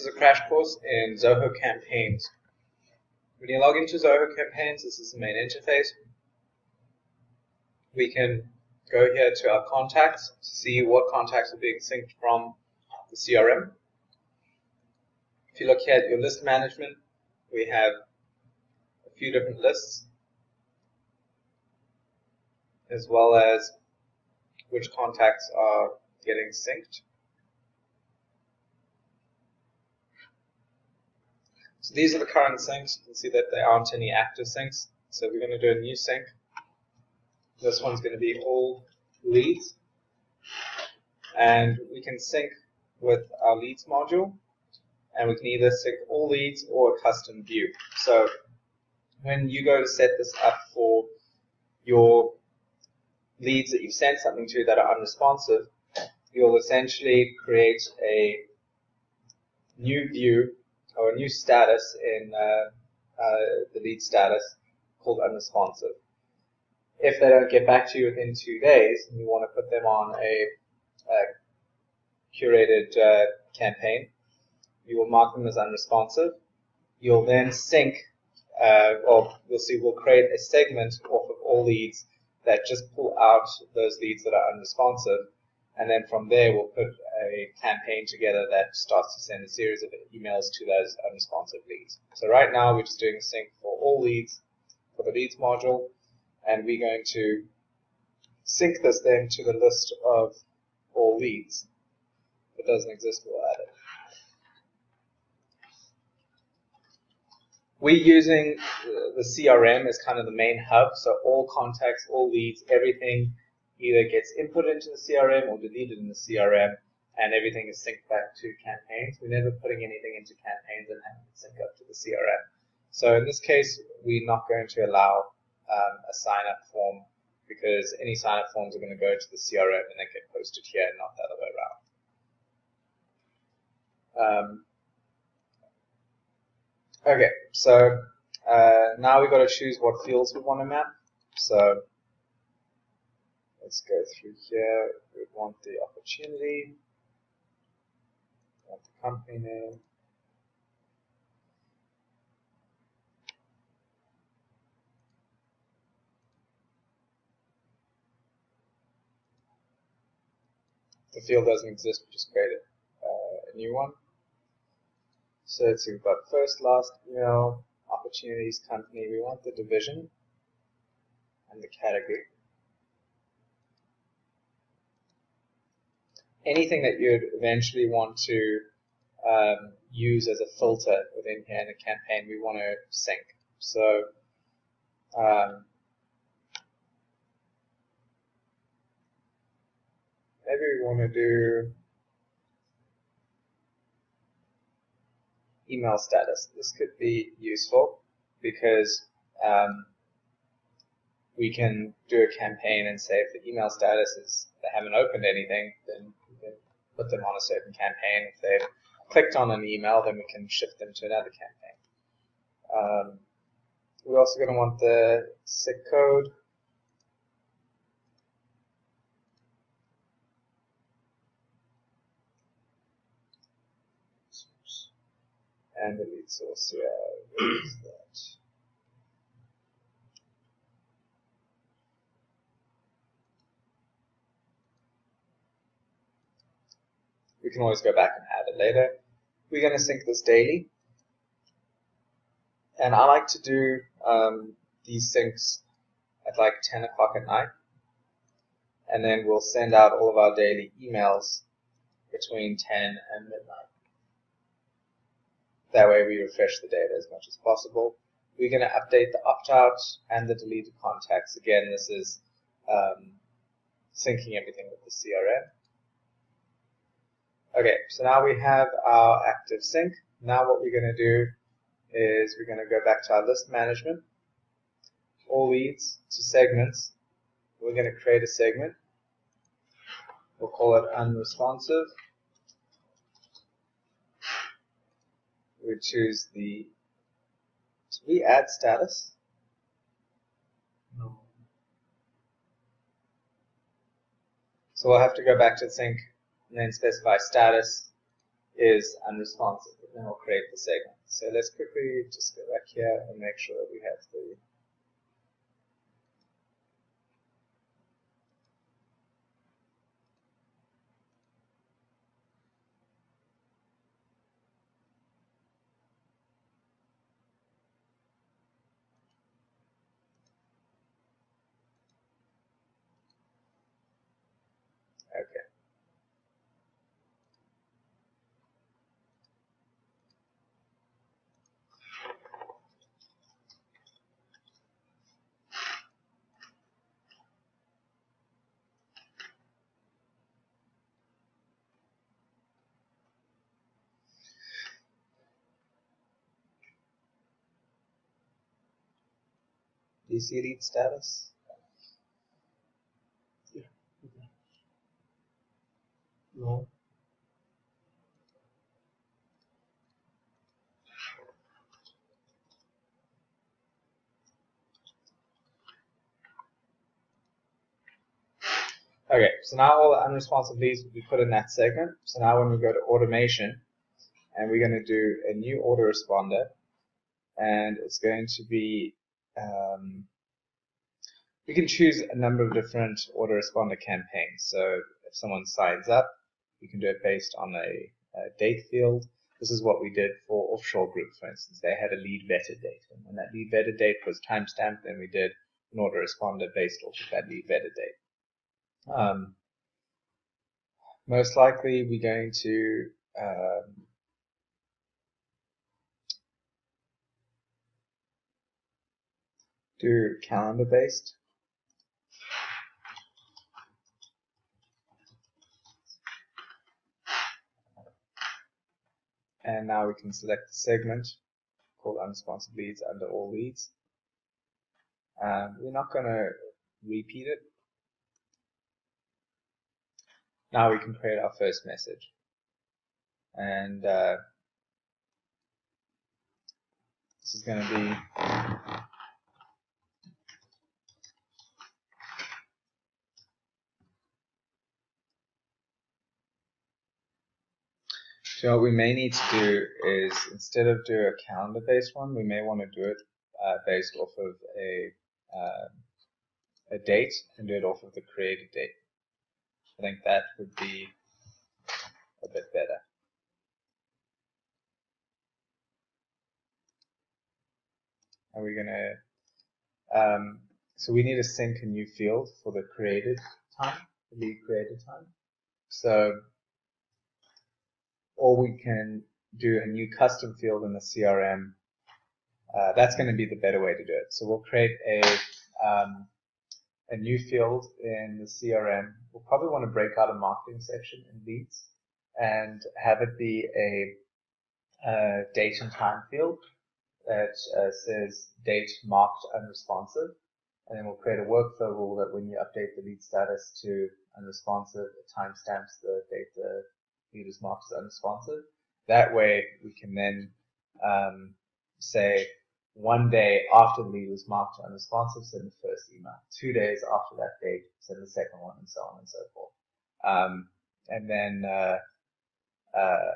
is a crash course in Zoho campaigns. When you log into Zoho campaigns, this is the main interface. We can go here to our contacts, to see what contacts are being synced from the CRM. If you look here at your list management, we have a few different lists, as well as which contacts are getting synced. So these are the current syncs. You can see that there aren't any active syncs. So we're going to do a new sync. This one's going to be all leads. And we can sync with our leads module. And we can either sync all leads or a custom view. So when you go to set this up for your leads that you've sent something to that are unresponsive, you'll essentially create a new view a new status in uh, uh, the lead status called unresponsive. If they don't get back to you within two days and you want to put them on a, a curated uh, campaign, you will mark them as unresponsive. You'll then sync, uh, or we'll see, we'll create a segment off of all leads that just pull out those leads that are unresponsive and then from there we'll put a campaign together that starts to send a series of emails to those unresponsive leads. So right now we're just doing sync for all leads for the leads module, and we're going to sync this then to the list of all leads. If it doesn't exist, we'll add it. We're using uh, the CRM as kind of the main hub, so all contacts, all leads, everything either gets input into the CRM or deleted in the CRM, and everything is synced back to campaigns. We're never putting anything into campaigns and having it sync up to the CRM. So in this case, we're not going to allow um, a sign-up form because any sign-up forms are going to go to the CRM and then get posted here, and not the other way around. Um, okay, so uh, now we've got to choose what fields we want to map. So Let's go through here. We want the opportunity, company name. the field doesn't exist, we just create uh, a new one. So let's see, we've got first, last, email, opportunities, company. We want the division and the category. anything that you'd eventually want to um, use as a filter within here in a campaign, we want to sync. So um, maybe we want to do email status. This could be useful because um, we can do a campaign and say if the email status is they haven't opened anything, then put them on a certain campaign. If they've clicked on an email, then we can shift them to another campaign. Um, we're also going to want the SIC code. And the lead source, yeah, that. We can always go back and add it later. We're going to sync this daily. And I like to do um, these syncs at like 10 o'clock at night. And then we'll send out all of our daily emails between 10 and midnight. That way we refresh the data as much as possible. We're going to update the opt-out and the deleted contacts. Again, this is um, syncing everything with the CRM. Okay, so now we have our active sync. Now what we're going to do is we're going to go back to our list management, all leads to segments. We're going to create a segment. We'll call it unresponsive. We choose the, did we add status? No. So we'll have to go back to sync and then specify status is unresponsive. And we'll create the segment. So let's quickly just go back here and make sure that we have the Okay. Do you see lead status? No. Okay, so now all the unresponsive leads will be put in that segment. So now when we go to automation, and we're going to do a new autoresponder, and it's going to be, um, we can choose a number of different autoresponder campaigns. So if someone signs up, we can do it based on a, a date field. This is what we did for offshore group, for instance. They had a lead vetted date, and when that lead vetted date was timestamped, then we did an autoresponder based off of that lead vetted date. Um, most likely we're going to um, do calendar based. And now we can select the segment called unresponsive leads under all leads. Um, we're not going to repeat it now we can create our first message. And uh, this is going to be So what we may need to do is instead of do a calendar based one, we may want to do it uh, based off of a uh, a date and do it off of the created date. I think that would be a bit better. And we're gonna, um, so we need to sync a new field for the created time, the created time. So, or we can do a new custom field in the CRM. Uh, that's going to be the better way to do it. So we'll create a um, a new field in the CRM, we'll probably want to break out a marketing section in leads and have it be a, a date and time field that uh, says date marked unresponsive. And then we'll create a workflow rule that when you update the lead status to unresponsive, it timestamps the date the lead is marked as unresponsive. That way we can then um, say one day after the lead was marked unresponsive, send the first email. Two days after that date, send the second one, and so on and so forth. Um, and then uh, uh,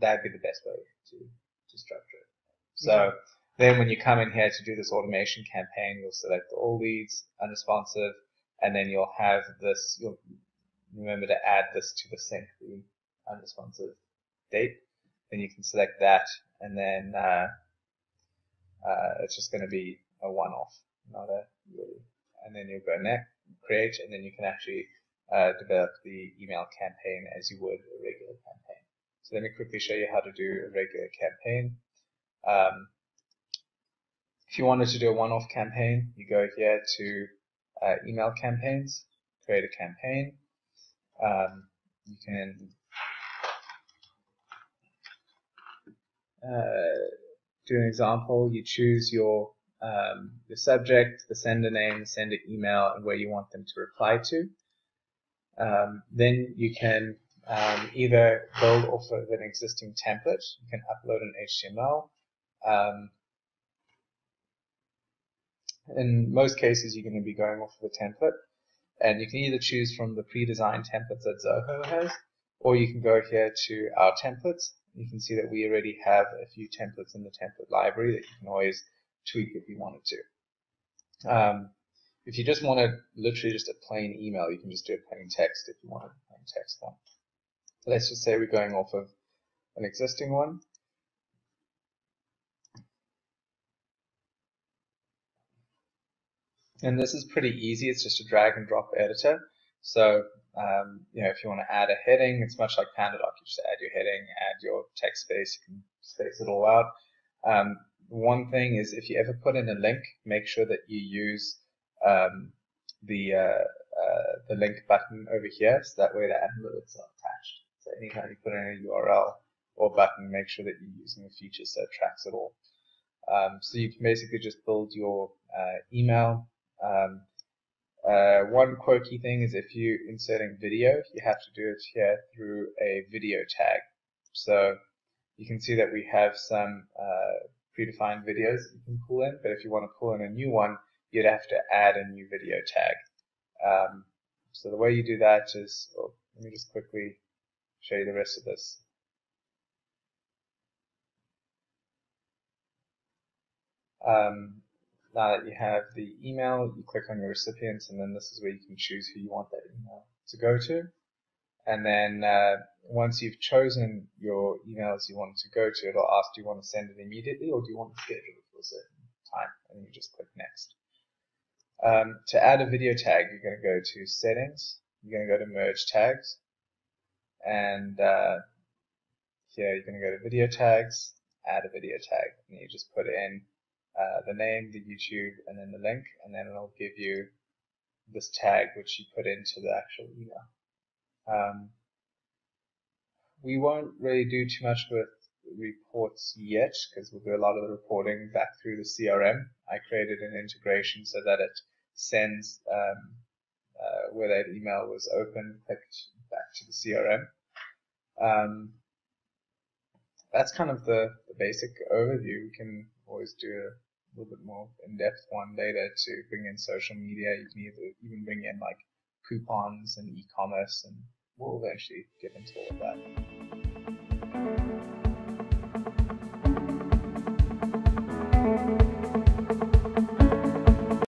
that'd be the best way to, to structure it. So mm-hmm. then when you come in here to do this automation campaign, you'll select all leads, unresponsive, and then you'll have this, you'll remember to add this to the sync, the unresponsive date. Then you can select that, and then uh, uh, it's just going to be a one-off, not a really. And then you'll go next, create, and then you can actually uh, develop the email campaign as you would a regular campaign. So let me quickly show you how to do a regular campaign. Um, if you wanted to do a one-off campaign, you go here to uh, email campaigns, create a campaign. Um, you can do an example, you choose your um, the subject, the sender name, sender email, and where you want them to reply to. Um, then you can um, either build off of an existing template. You can upload an HTML. Um, in most cases, you're going to be going off of a template, and you can either choose from the pre-designed templates that Zoho has, or you can go here to our templates you can see that we already have a few templates in the template library that you can always tweak if you wanted to. Um, if you just want to literally just a plain email, you can just do a plain text if you want a plain text one. Let's just say we're going off of an existing one. And this is pretty easy. It's just a drag and drop editor. So, um, you know, if you want to add a heading, it's much like PandaDoc. You just add your heading, add your text space, you can space it all out. Um, one thing is if you ever put in a link, make sure that you use um, the uh, uh, the link button over here, so that way the analytics are attached. So anytime you put in a URL or button, make sure that you're using the feature so it tracks it all. Um, so you can basically just build your uh, email. Um, uh, one quirky thing is if you're inserting video, you have to do it here through a video tag. So you can see that we have some uh, predefined videos that you can pull in, but if you want to pull in a new one, you'd have to add a new video tag. Um, so the way you do that is, well, let me just quickly show you the rest of this. Um, now that you have the email, you click on your recipients, and then this is where you can choose who you want that email to go to. And then uh, once you've chosen your emails you want to go to, it'll ask do you want to send it immediately or do you want to schedule it for a certain time, and you just click next. Um, to add a video tag, you're going to go to settings, you're going to go to merge tags, and uh, here you're going to go to video tags, add a video tag, and you just put in uh, the name, the YouTube, and then the link, and then it'll give you this tag which you put into the actual email. Um, we won't really do too much with reports yet because we'll do a lot of the reporting back through the CRM. I created an integration so that it sends um, uh, where that email was open, clicked back to the CRM. Um, that's kind of the, the basic overview. We can always do a little bit more in-depth one later to bring in social media. You can either even bring in like coupons and e-commerce and we'll eventually get into all of that.